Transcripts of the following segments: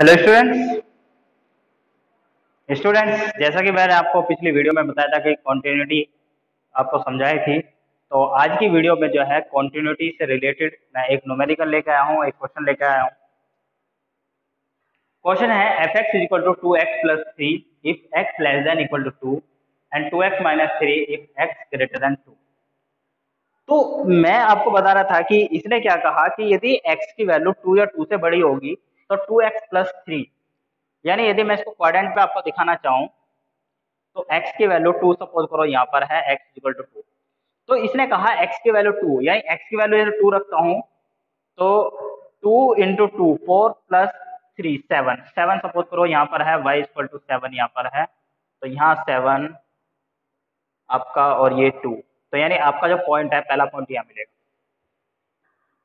Hello students students जैसा कि मैंने आपको पिछली वीडियो में बताया था कि कॉन्टिन्यूटी आपको समझाई थी तो आज की वीडियो में जो है कॉन्टिन्यूटी से रिलेटेड मैं एक नोमेरिकल लेकर आया हूँ, एक क्वेश्चन लेकर आया हूँ। क्वेश्चन है F X is equal to two X plus three if X less than equal to two and two X minus three if X greater than two तो मैं आपको बता रहा था कि इसने क्या कहा कि यदि x की वैल्यू टू या टू से बड़ी होगी तो टू एक्स प्लस थ्री यानी यदि मैं इसको क्वाड्रेंट पे आपको दिखाना चाहूँ तो x की वैल्यू टू सपोज़ करो, यहाँ पर है x इक्वल टू टू तो इसने कहा x की वैल्यू टू यानी x की वैल्यू यदि टू रखता हूँ तो two into two four plus three seven seven suppose करो, यहाँ पर है y इक्वल टू सेवन यहाँ पर है। तो यहाँ सेवन आपका और ये टू तो यानी आपका जो पॉइंट है, पहला पॉइंट यहाँ मिलेगा।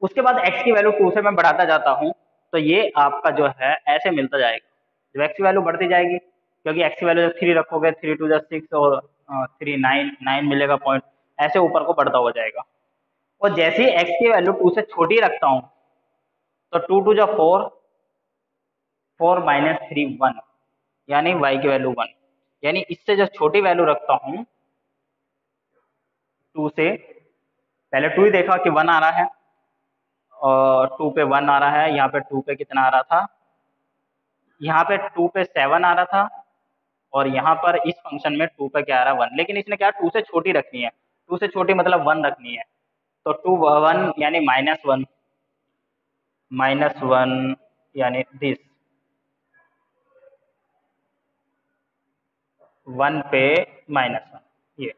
उसके बाद x की वैल्यू टू से मैं बढ़ाता जाता हूँ। तो ये आपका जो है, ऐसे मिलता जाएगा। जब एक्स की वैल्यू बढ़ती जाएगी, क्योंकि एक्स की वैल्यू जब थ्री रखोगे थ्री टू जो सिक्स और थ्री नाइन नाइन मिलेगा पॉइंट ऐसे ऊपर को बढ़ता हो जाएगा। और जैसे ही एक्स की वैल्यू टू से छोटी रखता हूँ तो टू टू जो four four minus three one यानी वाई की वैल्यू वन यानी इससे जो छोटी वैल्यू रखता हूँ टू से, पहले टू ही देखा कि वन आ रहा है। और टू पे वन आ रहा है, यहाँ पे टू पे कितना आ रहा था? यहाँ पे टू पे सेवन आ रहा था और यहाँ पर इस फ़ंक्शन में टू पे क्या आ रहा है? वन लेकिन इसने क्या टू से छोटी रखनी है? टू से छोटी मतलब वन रखनी है। तो टू वन यानी माइनस वन माइनस वन यानी दिस वन पे माइनस वन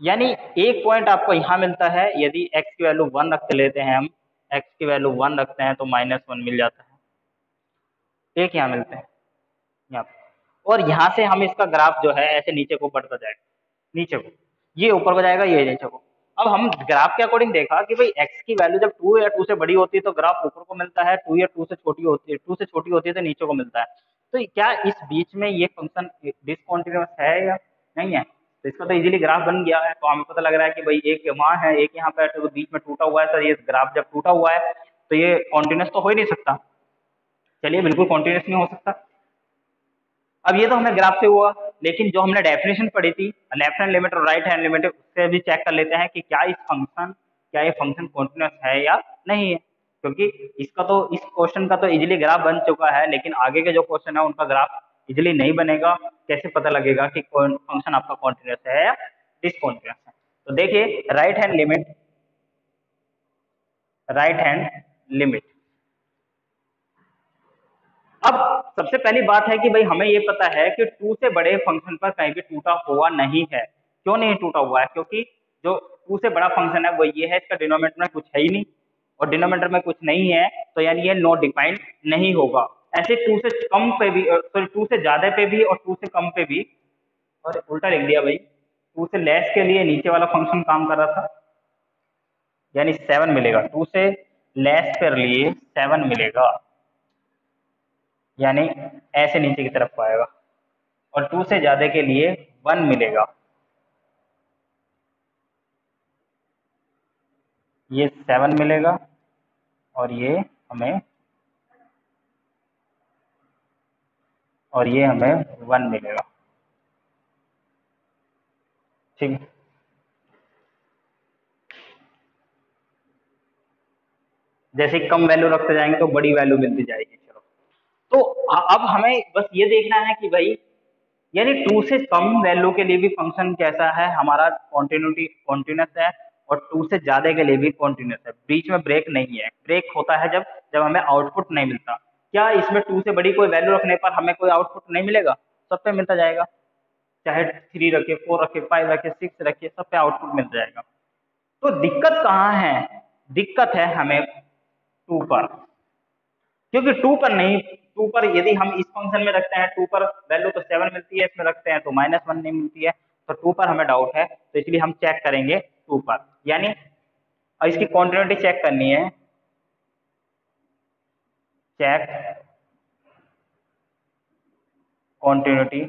यानी एक पॉइंट आपको यहाँ मिलता है, यदि x की वैल्यू वन रखते लेते हैं हम, x की वैल्यू वन रखते हैं तो माइनस वन मिल जाता है। एक यहाँ मिलते हैं, यहाँ और यहाँ से हम इसका ग्राफ जो है, ऐसे नीचे को बढ़ता जाएगा। नीचे को। ये ऊपर को जाएगा, ये नीचे को। अब हम ग्राफ के अकॉर्डिंग देखा कि भाई एक्स की वैल्यू जब टू या टू से बड़ी होती है तो ग्राफ ऊपर को मिलता है टू या टू से छोटी होती है टू से छोटी होती है तो नीचे को मिलता है। तो क्या इस बीच में ये फ़ंक्शन डिसकॉन्टिन्यूस है या नहीं है? तो इसका तो इजीली ग्राफ बन गया है। तो हमें पता लग रहा है कि भाई एक वहाँ है, एक यहाँ पर तो बीच में टूटा हुआ है सर। ये ग्राफ जब टूटा हुआ है तो ये कॉन्टिन्यूस तो हो ही नहीं सकता। चलिए, बिल्कुल कॉन्टिन्यूस नहीं हो सकता। अब ये तो हमें ग्राफ से हुआ, लेकिन जो हमने डेफिनेशन पढ़ी थी लेफ़्ट हैंड लिमिट और राइट हैंड लिमिट उससे भी चेक कर लेते हैं कि क्या इस फ़ंक्शन क्या ये फ़ंक्शन कॉन्टिन्यूस है या नहीं है। क्योंकि इसका तो इस क्वेश्चन का तो इजीली ग्राफ बन चुका है, लेकिन आगे के जो क्वेश्चन है, उनका ग्राफ इजिली नहीं बनेगा। कैसे पता लगेगा कि कौन फ़ंक्शन आपका कॉन्टिन्यूस है या डिसकॉन्टिन्यूस है? तो देखिए right hand limit right hand limit अब सबसे पहली बात है कि भाई हमें ये पता है कि टू से बड़े फ़ंक्शन पर कहीं भी टूटा हुआ नहीं है। क्यों नहीं टूटा हुआ है? क्योंकि जो टू से बड़ा फ़ंक्शन है, वो ये है, इसका डिनोमीटर में कुछ है ही नहीं। और डिनोमीटर में कुछ नहीं है तो यानी ये नो डिफाइंड नहीं होगा। ऐसे टू से कम पे भी सॉरी टू से ज़्यादा पे भी और टू से कम पे भी। और उल्टा लिख दिया भाई, टू से लेस के लिए नीचे वाला फ़ंक्शन काम कर रहा था। यानी सेवन मिलेगा। टू से लेस के लिए सेवन मिलेगा। यानी ऐसे नीचे की तरफ़ आएगा। और टू से ज़्यादा के लिए वन मिलेगा। ये सेवन मिलेगा और ये हमें और ये हमें वन मिलेगा। ठीक जैसे कम वैल्यू रखते जाएँगे तो बड़ी वैल्यू मिलती जाएगी, चलो। तो अब हमें बस ये देखना है कि भाई, यानी टू से कम वैल्यू के लिए भी फ़ंक्शन कैसा है? हमारा कॉन्टिन्यूटी कॉन्टिन्यूस है और टू से ज़्यादा के लिए भी कॉन्टिन्यूस है। बीच में ब्रेक नहीं है। ब्रेक होता है जब जब हमें आउटपुट नहीं मिलता। क्या इसमें टू से बड़ी कोई वैल्यू रखने पर हमें कोई आउटपुट नहीं मिलेगा? सब पे मिलता जाएगा। चाहे थ्री रखे फोर रखे फाइव रखे सिक्स रखे, सब पे आउटपुट मिल जाएगा। तो दिक्कत कहाँ है? दिक्कत है हमें टू पर। क्योंकि टू पर नहीं टू पर यदि हम इस फ़ंक्शन में रखते हैं टू पर वैल्यू तो सेवन मिलती है, इसमें रखते हैं तो माइनस वन नहीं मिलती है। तो टू पर हमें डाउट है तो इसलिए हम चेक करेंगे टू पर। यानी इसकी क्वान्टिटी चेक करनी है। Check continuity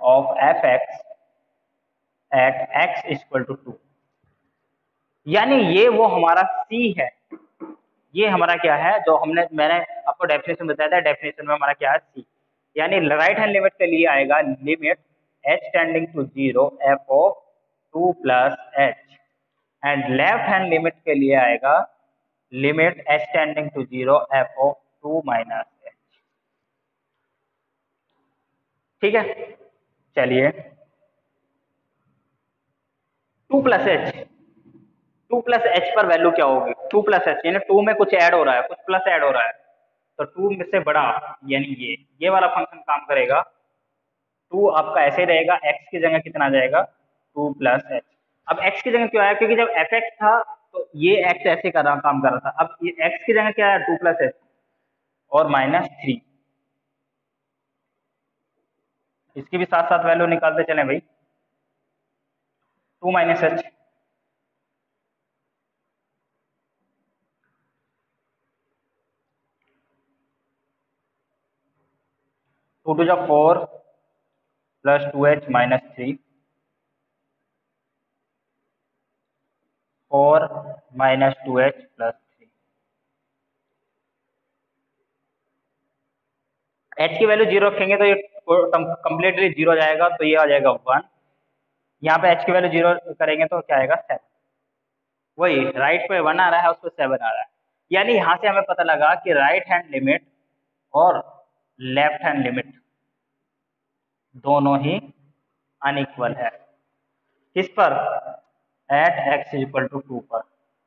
of fx at x equal to 2 यानी ये वो हमारा c है। ये हमारा क्या है? जो हमने, मैंने आपको डेफिनेशन बताया था डेफिनेशन में हमारा क्या है? सी यानी राइट हैंड लिमिट के लिए आएगा limit h tending to zero f of two plus h and left hand limit के लिए आएगा limit h tending to zero f of two minus h ठीक है? चलिए। Two plus h. Two plus h पर वैल्यू क्या होगी? Two plus h, यानी टू में कुछ ऐड हो रहा है, कुछ प्लस ऐड हो रहा है। तो टू में से बड़ा, यानी ये। ये वाला फ़ंक्शन काम करेगा। टू आपका ऐसे रहेगा एक्स की जगह कितना जाएगा? Two plus h. अब एक्स की जगह क्यों आया? क्योंकि जब एफ़ एक्स था तो ये एक्स ऐसे कर रहा, काम कर रहा था। अब ये एक्स की जगह क्या है? Two plus h. और माइनस थ्री इसकी भी साथ साथ वैल्यू निकालते चले भाई। Two minus h two two जा four plus two h minus three four minus two h plus three h की वैल्यू ज़ीरो रखेंगे तो ये कंप्लीटली ज़ीरो जाएगा तो ये आ जाएगा वन यहाँ पे एच की वैल्यू ज़ीरो करेंगे तो क्या आएगा? सेवन वही राइट पे वन आ रहा है, उस पर सेवन आ रहा है. यानी यहाँ से हमें पता लगा कि राइट हैंड लिमिट और लेफ़्ट हैंड लिमिट दोनों ही अनइक्वल है. किस पर? At x is equal to two पर.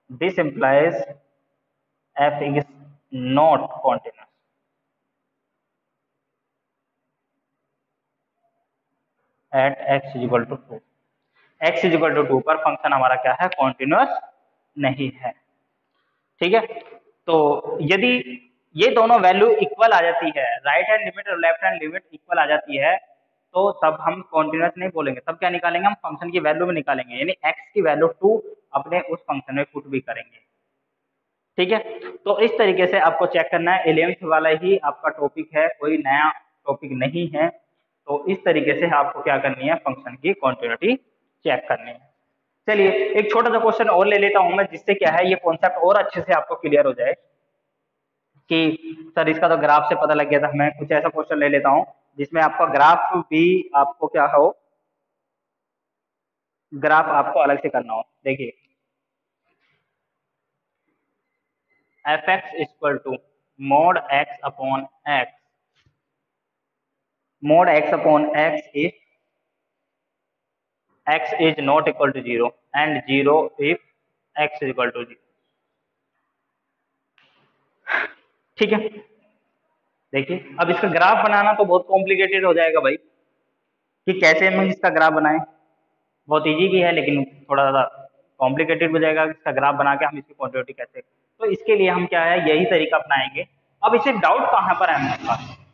This implies f is not continuous at x is equal to two x is equal to two पर फ़ंक्शन हमारा क्या है? कॉन्टिन्यूस नहीं है। ठीक है? तो यदि ये दोनों वैल्यू इक्वल आ जाती है राइट हैंड लिमिट और लेफ़्ट हैंड लिमिट इक्वल आ जाती है तो तब हम कॉन्टिन्यूस नहीं बोलेंगे। तब क्या निकालेंगे? हम फ़ंक्शन की वैल्यू में निकालेंगे। यानी एक्स की वैल्यू टू अपने उस फ़ंक्शन में पुट भी करेंगे। ठीक है? तो इस तरीके से आपको चेक करना है। इलेवेंथ वाला ही आपका टॉपिक है। कोई नया टॉपिक नहीं है। तो इस तरीके से आपको क्या करनी है फ़ंक्शन की कॉन्टिन्यूटी चेक करनी है। चलिए, एक छोटा सा क्वेश्चन और ले लेता हूँ मैं, जिससे क्या है, ये कॉन्सेप्ट और अच्छे से आपको क्लियर हो जाए। कि सर इसका तो ग्राफ से पता लग गया था, मैं कुछ ऐसा क्वेश्चन ले लेता हूँ, जिसमें आपका ग्राफ भी आपको क्या हो ग्राफ आपको अलग से करना हो। देखिए। F x equal to mod x upon x mod x upon x is x is not equal to zero and zero if x is equal to zero ठीक है? देखिए, अब इसका ग्राफ बनाना तो बहुत कॉम्प्लिकेटेड हो जाएगा भाई। कि कैसे हम इसका ग्राफ बनाएँ? बहुत इजी भी है, लेकिन थोड़ा ज़्यादा कॉम्प्लिकेटेड हो जाएगा। इसका ग्राफ बना के हम इसकी क्वान्टिटी कैसे तो इसके लिए हम क्या है, यही तरीका अपनाएँगे। अब इसे डाउट कहाँ पर है हमारे पास?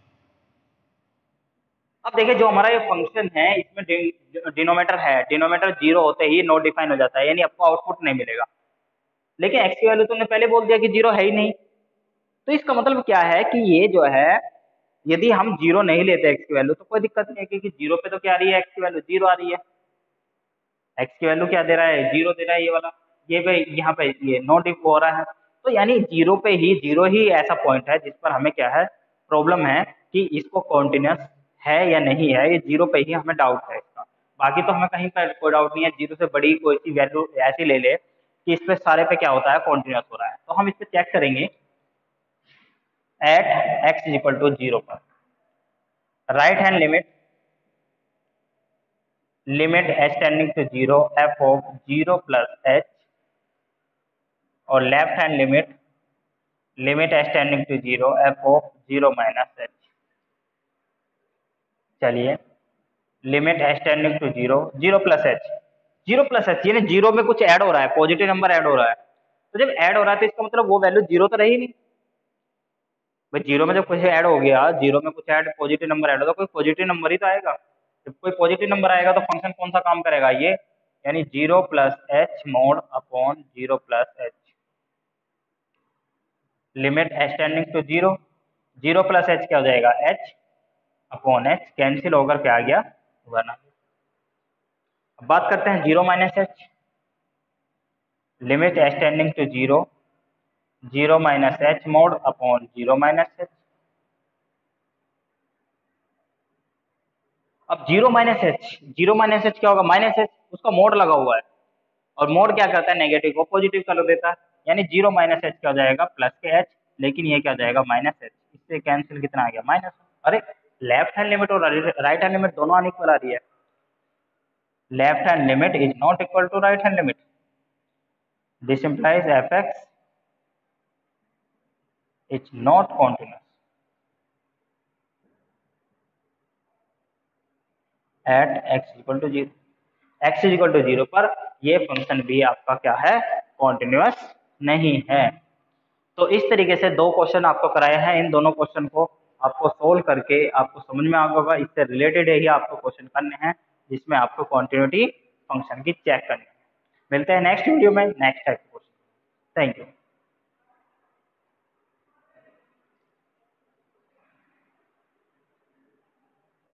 अब देखिए, जो हमारा ये फ़ंक्शन है, इसमें डिनोमीटर है। डिनोमीटर ज़ीरो होते ही नोट डिफाइन हो जाता है, यानी आपको आउटपुट नहीं मिलेगा। लेकिन एक्स की वैल्यू तुमने पहले बोल दिया कि ज़ीरो है ही नहीं। तो इसका मतलब क्या है कि ये जो है, यदि हम ज़ीरो नहीं लेते एक्स की वैल्यू तो कोई दिक्कत नहीं है, क्योंकि ज़ीरो पे तो क्या आ रही है? एक्स की वैल्यू ज़ीरो आ रही है। एक्स की वैल्यू क्या दे रहा है? ज़ीरो दे रहा है ये वाला। ये पे, यहाँ पे ये नो डिफ हो रहा है। तो यानी ज़ीरो पे ही ज़ीरो ही ऐसा पॉइंट है जिस पर हमें क्या है प्रॉब्लम है कि इसको कॉन्टिन्यूस है या नहीं है, ये ज़ीरो पे ही हमें डाउट है इसका। बाकी तो हमें कहीं पर कोई डाउट नहीं है ज़ीरो से बड़ी कोई सी वैल्यू ऐसी ले ले कि इस पे सारे पे क्या होता है कॉन्टिन्यूस हो रहा है। तो हम इस पर चेक करेंगे। At x is equal to zero पर। Right hand limit limit h tending to zero f of zero plus h और left hand limit limit h tending to zero f of zero minus h चलिए limit h tending to zero zero plus h zero plus h यानी zero में कुछ add हो रहा है positive number add हो रहा है। तो जब ऐड हो रहा है तो इसका मतलब वो वैल्यू ज़ीरो तो रही नहीं। भाई ज़ीरो में जब कुछ ऐड हो गया ज़ीरो में कुछ ऐड पॉजिटिव नंबर ऐड होगा कोई पॉजिटिव नंबर ही तो आएगा। जब कोई पॉजिटिव नंबर आएगा तो फ़ंक्शन कौन सा काम करेगा ये? यानी zero plus h mod upon zero plus h limit h tending to zero zero plus h क्या हो जाएगा? एच अपॉन एच कैंसिल होकर क्या आ गया वन अब बात करते हैं zero minus h limit h tending to zero zero minus h mod upon zero minus h अब zero minus h zero minus h क्या होगा? माइनस एच उसका मोड लगा हुआ है। और मोड क्या करता है? नेगेटिव को पॉजिटिव कलर देता है। यानी ज़ीरो माइनस एच क्या हो जाएगा? प्लस के एच लेकिन ये क्या हो जाएगा? माइनस एच इससे कैंसिल कितना आ गया? माइनस अरे लेफ़्ट हैंड लिमिट और राइट हैंड लिमिट दोनों अनइक्वल आ रही है। Left hand limit is not equal to right hand limit this implies fx is not continuous. At x equal to zero x is equal to zero पर ये function भी आपका क्या है? कॉन्टिन्यूस नहीं है। तो इस तरीके से दो क्वेश्चन आपको कराए हैं। इन दोनों क्वेश्चन को आपको सोल्व करके आपको समझ में आगे होगा। इससे रिलेटेड ही आपको क्वेश्चन करने हैं, जिसमें आपको कॉन्टिन्यूटी फ़ंक्शन की चेक करनी है। मिलते हैं नेक्स्ट वीडियो में next type question thank you